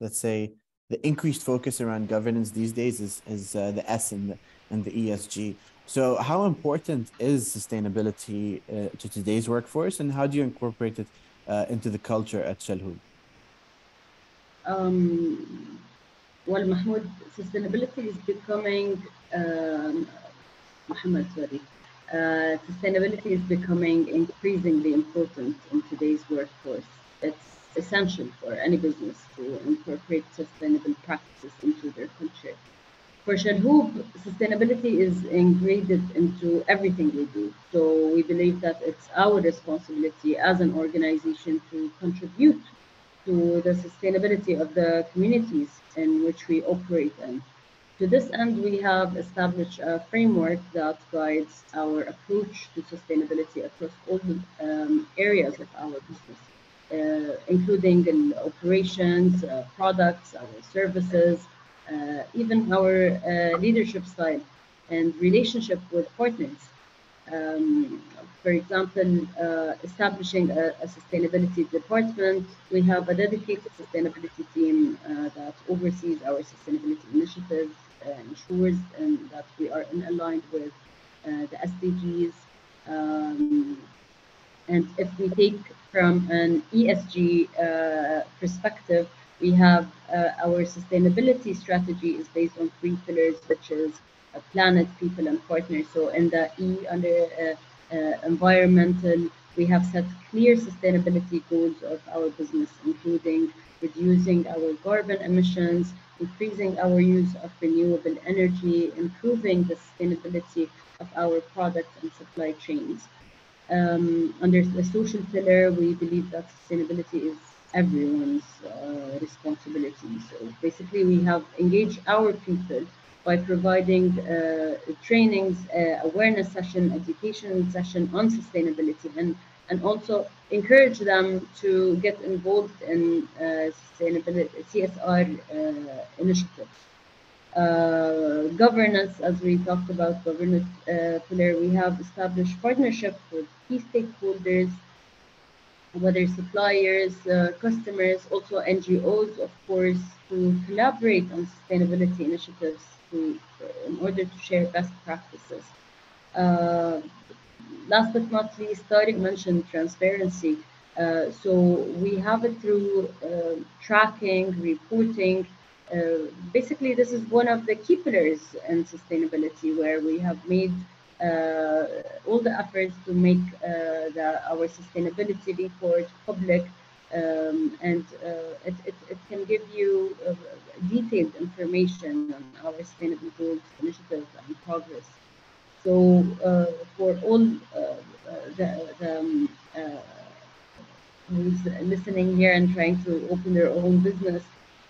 let's say, the increased focus around governance these days is, is uh, the S and the, and the ESG. So, how important is sustainability uh, to today's workforce, and how do you incorporate it uh, into the culture at Chalhoub? Um, well, Mahmoud, sustainability is becoming, um, Muhammad, sorry, uh, sustainability is becoming increasingly important in today's workforce. It's essential for any business to incorporate sustainable practices into their culture for Chalhoub, sustainability is ingrained into everything we do. So we believe that it's our responsibility as an organization to contribute to the sustainability of the communities in which we operate in. To this end, we have established a framework that guides our approach to sustainability across all the um, areas of our business, uh, including in operations, uh, products, our services, even our uh, leadership style and relationship with partners. Um, for example, uh, establishing a, a, sustainability department, we have a dedicated sustainability team uh, that oversees our sustainability initiatives, uh, ensures and that we are in aligned with uh, the SDGs. Um, and if we take from an ESG perspective, we have uh, our sustainability strategy is based on three pillars, which is planet, people, and partners. So in the E under uh, uh, environmental, we have set clear sustainability goals of our business, including reducing our carbon emissions, increasing our use of renewable energy, improving the sustainability of our products and supply chains. Um, under the social pillar, we believe that sustainability is everyone's uh, responsibility. So basically, we have engaged our people by providing uh, trainings, uh, awareness session, education session on sustainability, and and also encourage them to get involved in uh, sustainability CSR uh, initiatives. Uh, governance, as we talked about governance pillar, we have established partnership with key stakeholders whether suppliers, uh, customers, also NGOs, of course, to collaborate on sustainability initiatives to, in order to share best practices. Uh, last but not least, Tarek mentioned transparency. Uh, so we have it through uh, tracking, reporting. Uh, basically, this is one of the key pillars in sustainability where we have made uh, all the efforts to make uh, the, our sustainability report public um, and uh, it, it, it, can give you detailed information on our sustainable goals, initiatives, and progress. So for all the, the um, who's listening here and trying to open their own business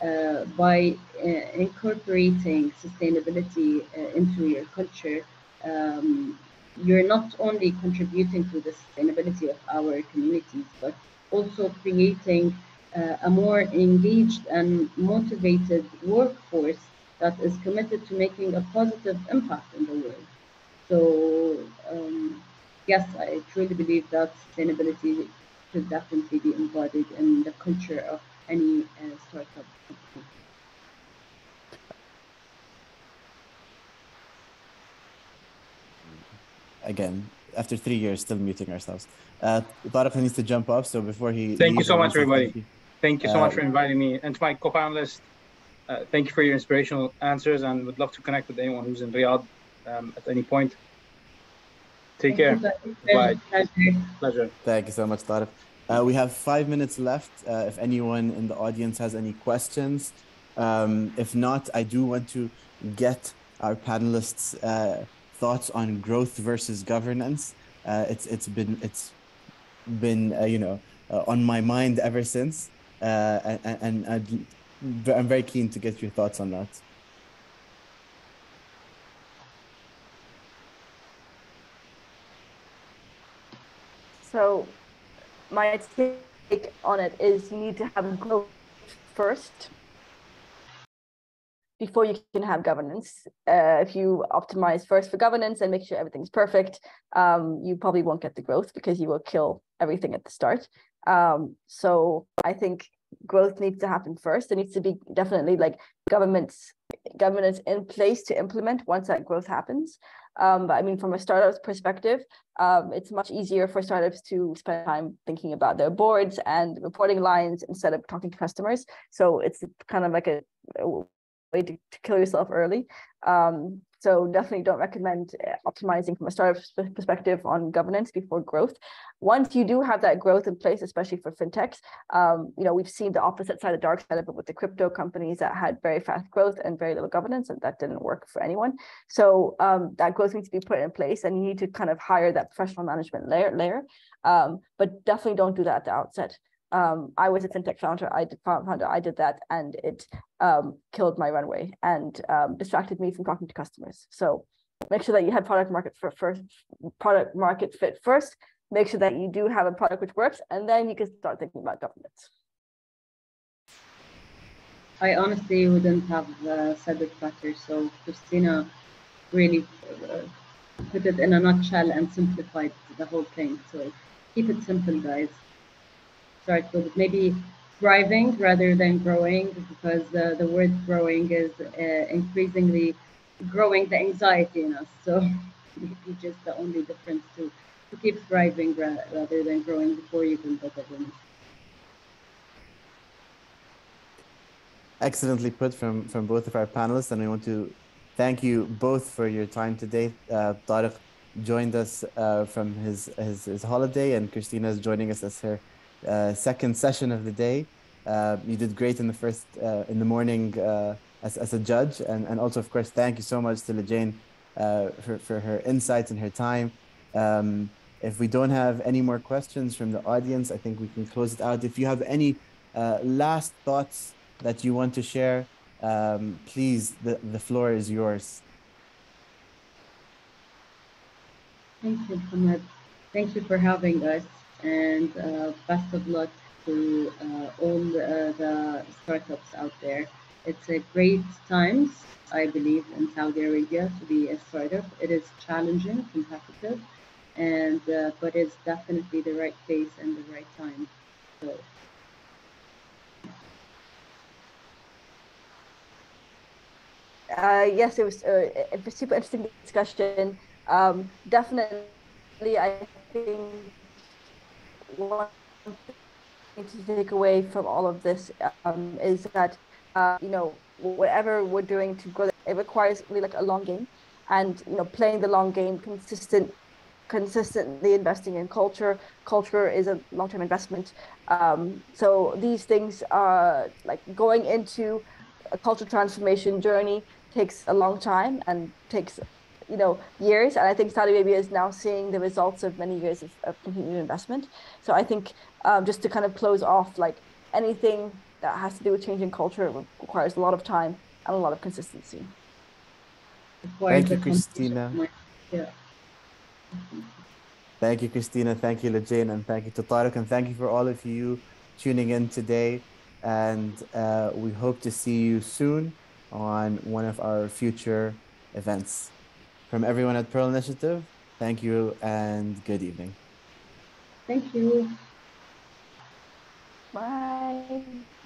uh, by uh, incorporating sustainability uh, into your culture um, you're not only contributing to the sustainability of our communities, but also creating uh, a more engaged and motivated workforce that is committed to making a positive impact in the world. So, um, yes, I truly believe that sustainability should definitely be embodied in the culture of any uh, startup. Again after three years still muting ourselves uh Tarek needs to jump off so before he thank you so much everybody thank you. thank you, so uh, much for inviting me and to my co-panelists uh, thank you for your inspirational answers and would love to connect with anyone who's in Riyadh um, at any point take care Bye. Pleasure. Thank you so much, Tarek. Uh, we have five minutes left. Uh, if anyone in the audience has any questions, um, if not, I do want to get our panelists' uh, thoughts on growth versus governance. Uh, it's it's been it's been uh, you know uh, on my mind ever since, and, and i I'm very keen to get your thoughts on that. So my take on it is you need to have growth first before you can have governance. Uh, if you optimize first for governance and make sure everything's perfect, um, you probably won't get the growth because you will kill everything at the start. Um, so I think growth needs to happen first. There needs to be definitely like governments governance in place to implement once that growth happens. Um, but I mean, from a startup's perspective, um, it's much easier for startups to spend time thinking about their boards and reporting lines instead of talking to customers. So it's kind of like a, a way to, to, kill yourself early. Um, so definitely don't recommend uh, optimizing from a startup perspective on governance before growth. Once you do have that growth in place, especially for fintechs, um, you know we've seen the opposite side, the dark side of it with the crypto companies that had very fast growth and very little governance, and that didn't work for anyone. So um, that growth needs to be put in place, and you need to kind of hire that professional management layer. layer. Um, but definitely don't do that at the outset um, I was a fintech founder. I did founder. I did that, and it um, killed my runway and um, distracted me from talking to customers. So make sure that you have product market for first, product market fit first. Make sure that you do have a product which works, and then you can start thinking about governance. I honestly wouldn't have uh, said it better. So Christina really uh, put it in a nutshell and simplified the whole thing. So keep it simple, guys start with maybe thriving rather than growing because uh, the word growing is uh, increasingly growing the anxiety in us. So maybe just the only difference to, to keep thriving ra rather than growing before you can build a business. Excellently put from, from both of our panelists, and I want to thank you both for your time today. Uh, Tarek joined us uh, from his, his, his holiday, and Christina is joining us as her uh, second session of the day. Uh, you did great in the first uh, in the morning uh, as, as a judge, and, and also of course thank you so much to Lujain for, for her insights and her time. Um, if we don't have any more questions from the audience, I think we can close it out. If you have any last thoughts that you want to share, um, please, the, the floor is yours. Thank you, Hamad. Thank you for having us and uh, best of luck to uh, all the, startups out there. It's a great times, I believe, in Saudi Arabia to be a startup. It is challenging, competitive, and uh, but it's definitely the right place and the right time. So. Uh, yes, it was uh, a super interesting discussion. Um, definitely, I think one thing to take away from all of this um, is that uh, you know whatever we're doing to grow, it requires really like a long game, and you know playing the long game, consistent, consistently investing in culture. Culture is a long-term investment. Um, so these things are like going into a culture transformation journey takes a long time and takes you know years and i think saudi arabia is now seeing the results of many years of, of continued investment so i think um, just to kind of close off like anything that has to do with changing culture requires a lot of time and a lot of consistency thank you christina yeah. Thank you, Christina. Thank you, Lujain. And thank you to Tarek. And thank you for all of you tuning in today. And uh, we hope to see you soon on one of our future events. From everyone at Pearl Initiative, thank you and good evening. Thank you. Bye.